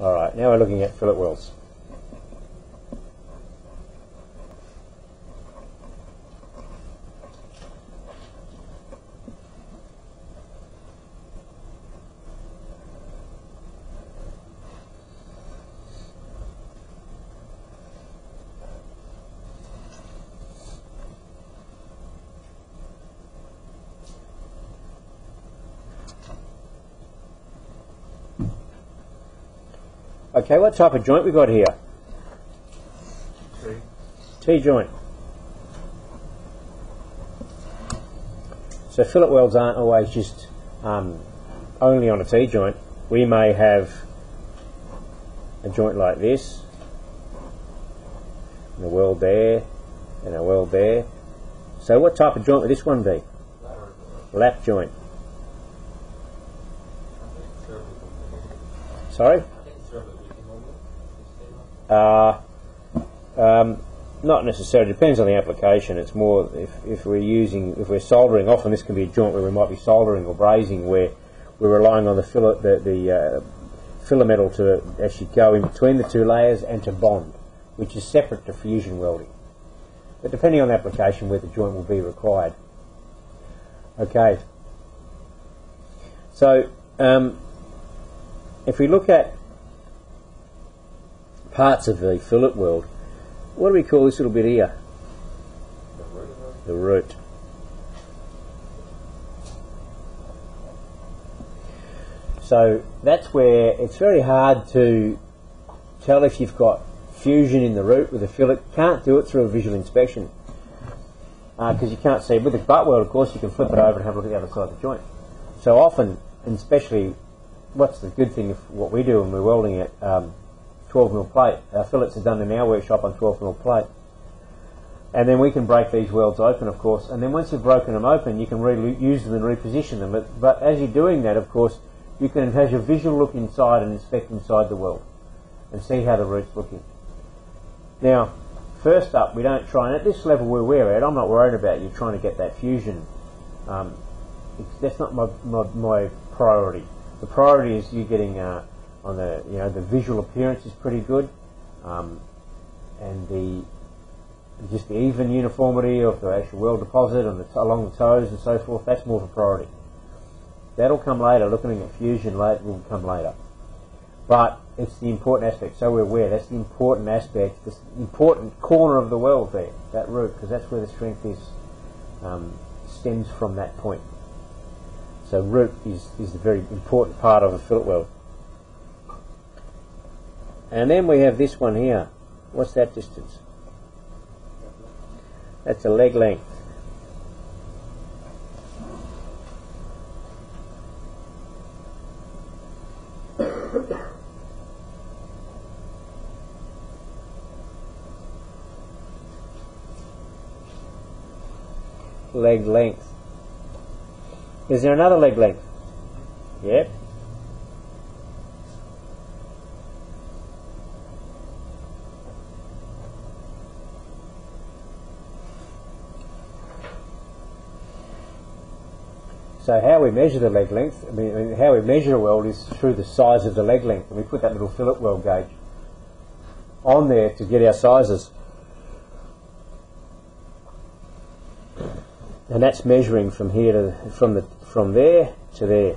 All right, now we're looking at fillet welds. Okay, what type of joint we got here? T joint. So fillet welds aren't always just um, only on a T joint. We may have a joint like this, and a weld there, and a weld there. So what type of joint would this one be? Lap joint. Sorry? Uh, um, not necessarily. Depends on the application. It's more if, if we're using if we're soldering. Often this can be a joint where we might be soldering or brazing, where we're relying on the fillet the, the uh, filler metal to actually go in between the two layers and to bond, which is separate to fusion welding. But depending on the application, where the joint will be required. Okay. So um, if we look at parts of the fillet weld. What do we call this little bit here? The root. So that's where it's very hard to tell if you've got fusion in the root with a fillet. Can't do it through a visual inspection because uh, you can't see. With a butt weld, of course, you can flip it over and have a look at the other side of the joint. So often, and especially, what's the good thing of what we do when we're welding it, um, 12 mil plate. Our fillets are done in our workshop on 12 mil plate. And then we can break these welds open, of course. And then once you've broken them open, you can reuse them and reposition them. But, but as you're doing that, of course, you can have your visual look inside and inspect inside the weld and see how the root's looking. Now, first up, we don't try, and at this level where we're at, I'm not worried about you trying to get that fusion. Um, that's not my, my, my, priority. The priority is you getting uh, on the you know the visual appearance is pretty good, um, and the just the even uniformity of the actual weld deposit and the along the toes and so forth. That's more of a priority. That'll come later. Looking at fusion later will come later, but it's the important aspect. So we're aware that's the important aspect, this important corner of the weld there, that root, because that's where the strength is um, stems from that point. So root is, is the very important part of a fillet weld. And then we have this one here. What's that distance? That's a leg length. leg length. Is there another leg length? Yep. So how we measure the leg length, I mean, how we measure a weld is through the size of the leg length. And we put that little fillet weld gauge on there to get our sizes. And that's measuring from here to from the from there to there,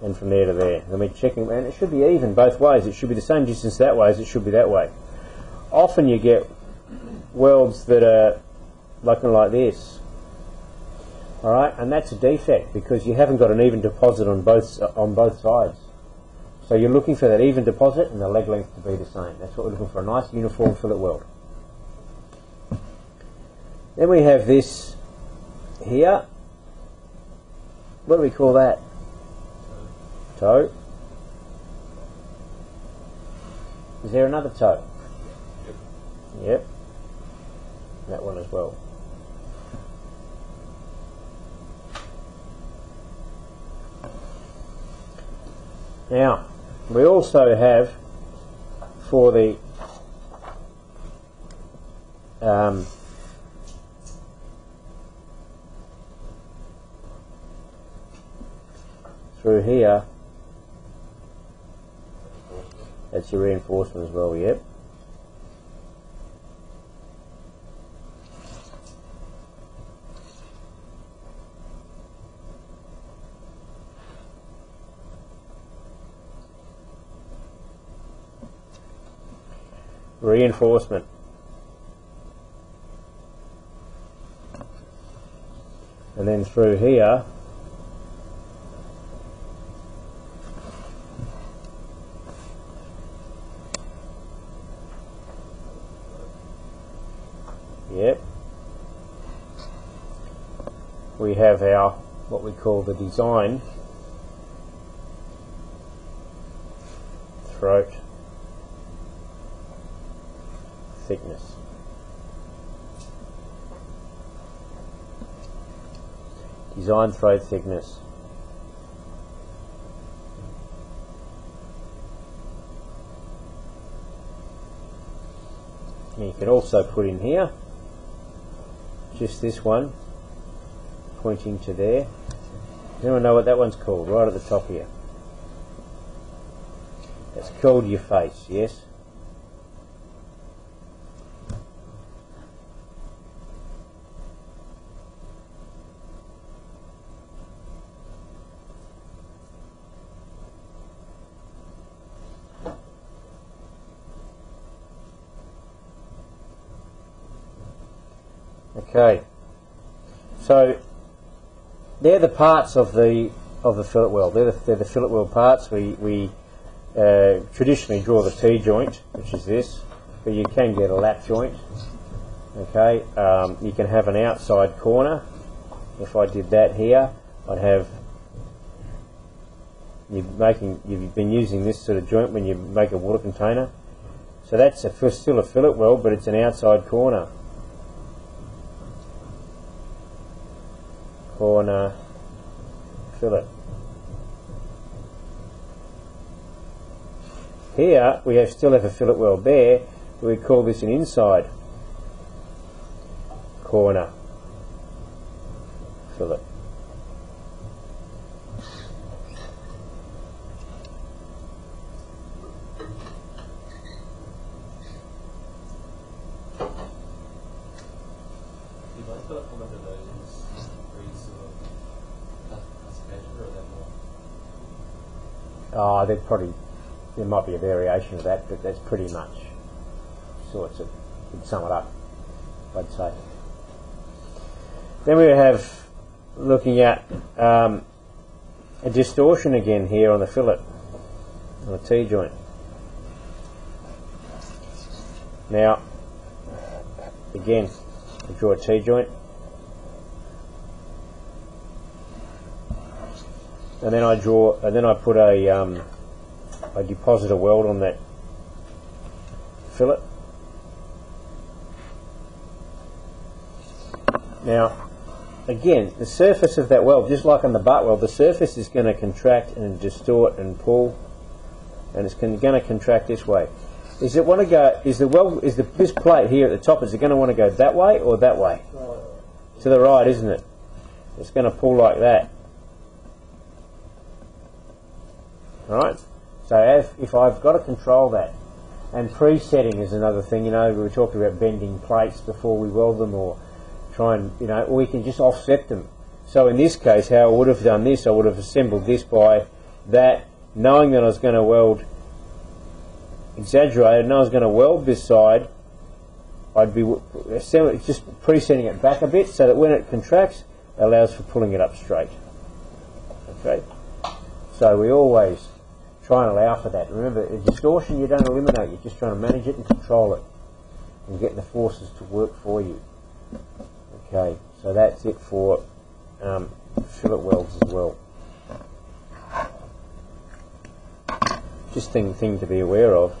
and from there to there. And we're checking, and it should be even both ways. It should be the same distance that way as it should be that way. Often you get welds that are looking like this all right, and that's a defect because you haven't got an even deposit on both on both sides. So you're looking for that even deposit and the leg length to be the same. That's what we're looking for, a nice uniform fillet weld. Then we have this here. What do we call that? Toe. Is there another toe? Yep. yep. That one as well. Now, we also have for the um, through here That's your reinforcement as well, yep. Reinforcement. And then through here, Yep. We have our what we call the design throat thickness. Design throat thickness. And you can also put in here just this one pointing to there. Does anyone know what that one's called? Right at the top here. It's called your face, yes? Okay. So they're the parts of the of the fillet weld. They're the, they're the fillet weld parts. We we uh, traditionally draw the T joint, which is this, but you can get a lap joint. Okay. Um, you can have an outside corner. If I did that here, I'd have you're making you've been using this sort of joint when you make a water container. So that's a, still a fillet weld, but it's an outside corner. Corner fillet. Here we have still have a fillet weld there. We call this an inside corner fillet. You both got one of those where you sort of cut- classification or are they more? Ah, there'd probably there might be a variation of that, but that's pretty much sorts of would sum it up. I'd say. Then we have looking at um, a distortion again here on the fillet, on the T joint. Now, again, I draw a T joint, and then I draw, and then I put a, um, I deposit a weld on that fillet. Now, again, the surface of that weld, just like on the butt weld, the surface is going to contract and distort and pull, and it's going to contract this way. Is it want to go? Is the weld? Is the this plate here at the top? Is it going to want to go that way or that way? To the right, isn't it? It's going to pull like that. Alright? So if, if I've got to control that, and pre-setting is another thing, you know, we were talking about bending plates before we weld them or try and, you know, or we can just offset them. So in this case, how I would have done this, I would have assembled this by that, knowing that I was going to weld, exaggerated, and I was going to weld this side, I'd be just pre-setting it back a bit so that when it contracts, it allows for pulling it up straight. Okay? So we always try and allow for that. Remember, a distortion you don't eliminate, you're just trying to manage it and control it and get the forces to work for you. Okay, so that's it for um, fillet welds as well. Just thing, thing to be aware of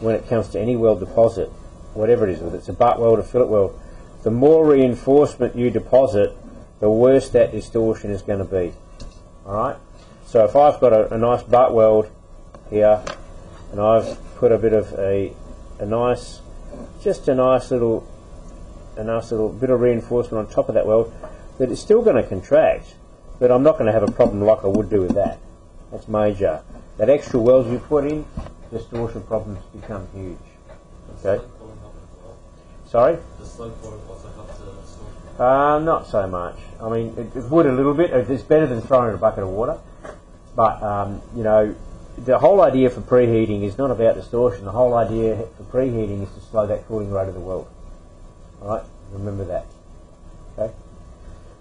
when it comes to any weld deposit, whatever it is, whether it's a butt weld or fillet weld, the more reinforcement you deposit, the worse that distortion is going to be. Alright? So if I've got a, a nice butt weld here, and I've put a bit of a, a nice, just a nice little, a nice little bit of reinforcement on top of that weld, that it's still going to contract, but I'm not going to have a problem like I would do with that. That's major. That extra weld you put in distortion problems become huge. Okay. slow cooling help as well? Sorry? Does slow cooling also help to distortion? Uh, not so much. I mean, it, it would a little bit. It's better than throwing in a bucket of water. But, um, you know, the whole idea for preheating is not about distortion. The whole idea for preheating is to slow that cooling rate of the weld. Alright? Remember that. Okay?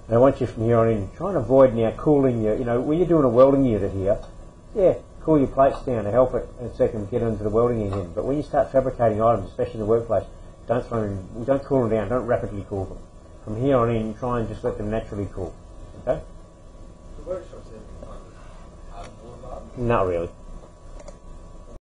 Now, I want you from here on in, try and avoid now cooling your, you know, when you're doing a welding unit here, yeah, cool your plates down to help it in a second get into the welding engine. But when you start fabricating items, especially in the workplace, don't throw them, don't cool them down, don't rapidly cool them. From here on in, try and just let them naturally cool. Okay? The workshops have been kind of hard water bath. Not really.